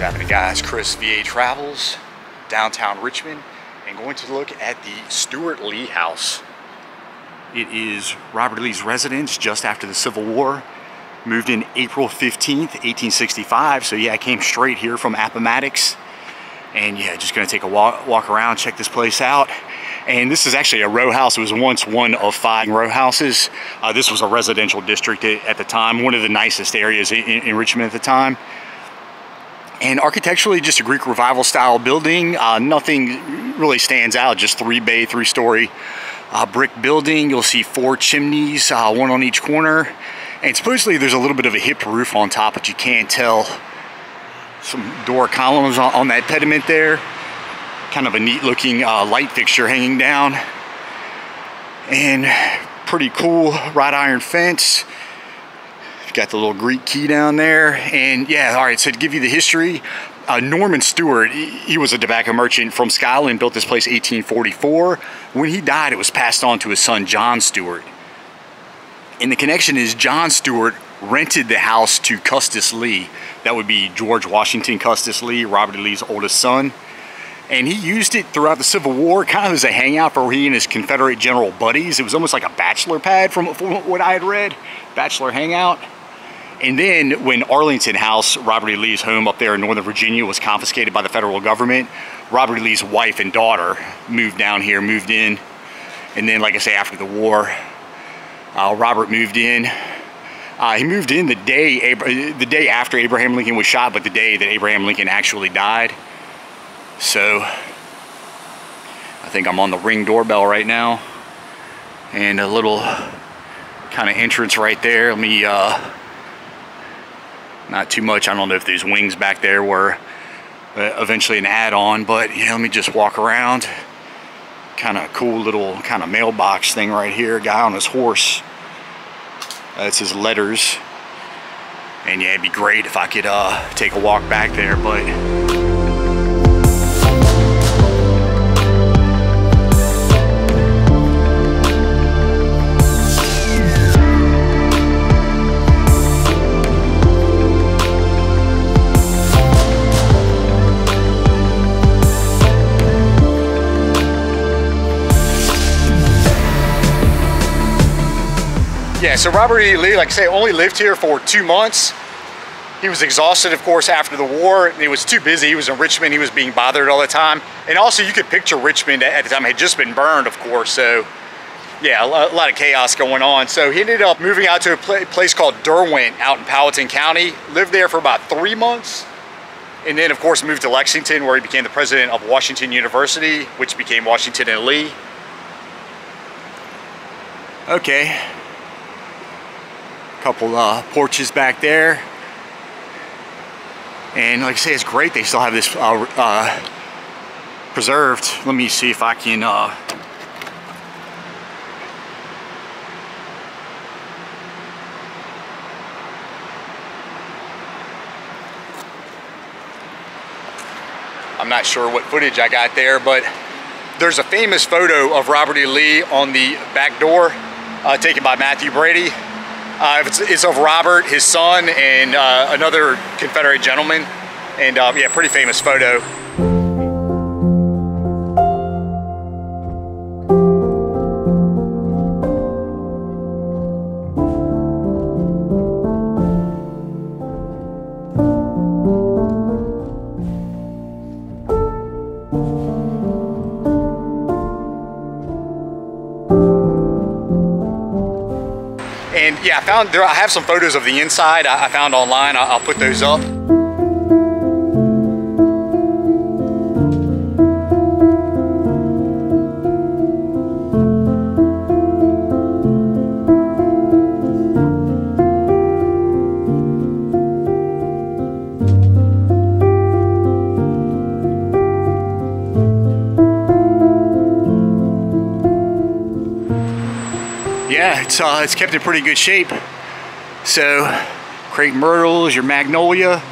guys, Chris VA Travels, downtown Richmond, and going to look at the Stewart Lee House. It is Robert Lee's residence just after the Civil War. Moved in April 15th, 1865. So yeah, I came straight here from Appomattox. And yeah, just gonna take a walk, walk around, check this place out. And this is actually a row house. It was once one of five row houses. Uh, this was a residential district at the time, one of the nicest areas in, in Richmond at the time. And architecturally, just a Greek revival style building. Uh, nothing really stands out, just three bay, three story uh, brick building. You'll see four chimneys, uh, one on each corner. And supposedly there's a little bit of a hip roof on top, but you can't tell. Some door columns on, on that pediment there. Kind of a neat looking uh, light fixture hanging down. And pretty cool wrought iron fence. Got the little Greek key down there. And yeah, all right, so to give you the history, uh, Norman Stewart, he was a tobacco merchant from Scotland, built this place 1844. When he died, it was passed on to his son, John Stewart. And the connection is John Stewart rented the house to Custis Lee. That would be George Washington Custis Lee, Robert E. Lee's oldest son. And he used it throughout the Civil War, kind of as a hangout for he and his Confederate general buddies. It was almost like a bachelor pad from, from what I had read, bachelor hangout. And then when Arlington House, Robert E. Lee's home up there in Northern Virginia, was confiscated by the federal government, Robert E. Lee's wife and daughter moved down here, moved in. And then, like I say, after the war, uh, Robert moved in. Uh, he moved in the day, the day after Abraham Lincoln was shot, but the day that Abraham Lincoln actually died. So, I think I'm on the ring doorbell right now. And a little kind of entrance right there. Let me uh, not too much. I don't know if these wings back there were uh, eventually an add-on, but yeah, let me just walk around. Kind of cool little kind of mailbox thing right here. Guy on his horse. That's his letters. And yeah, it'd be great if I could uh, take a walk back there, but Yeah, so Robert E. Lee, like I say, only lived here for two months. He was exhausted, of course, after the war. and He was too busy. He was in Richmond. He was being bothered all the time. And also, you could picture Richmond at the time. It had just been burned, of course. So, yeah, a lot of chaos going on. So he ended up moving out to a place called Derwent out in Powhatan County. Lived there for about three months. And then, of course, moved to Lexington, where he became the president of Washington University, which became Washington and Lee. Okay, couple uh, porches back there. And like I say, it's great they still have this uh, uh, preserved. Let me see if I can uh, I'm not sure what footage I got there, but there's a famous photo of Robert E. Lee on the back door uh, taken by Mathew Brady. Uh, it's, it's, of Robert, his son, and uh, another Confederate gentleman. And uh, yeah, pretty famous photo. And yeah, I found there, I have some photos of the inside I, I found online. I'll, I'll put those up. Yeah, it's, uh, it's kept in pretty good shape. So, crepe myrtles, your magnolia.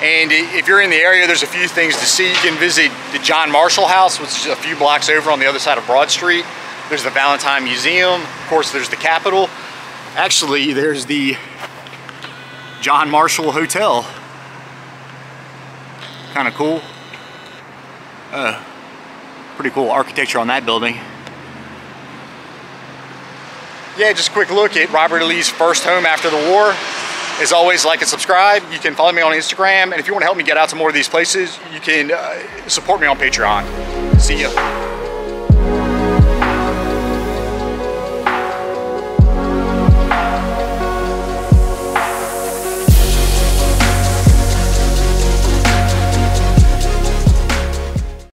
And if you're in the area, there's a few things to see. You can visit the John Marshall House, which is a few blocks over on the other side of Broad Street. There's the Valentine Museum. Of course, there's the Capitol. Actually, there's the John Marshall Hotel kind of cool. Uh, pretty cool architecture on that building. Yeah, just a quick look at Robert E. Lee's first home after the war. As always, like and subscribe. You can follow me on Instagram. And if you want to help me get out to more of these places, you can uh, support me on Patreon. See ya.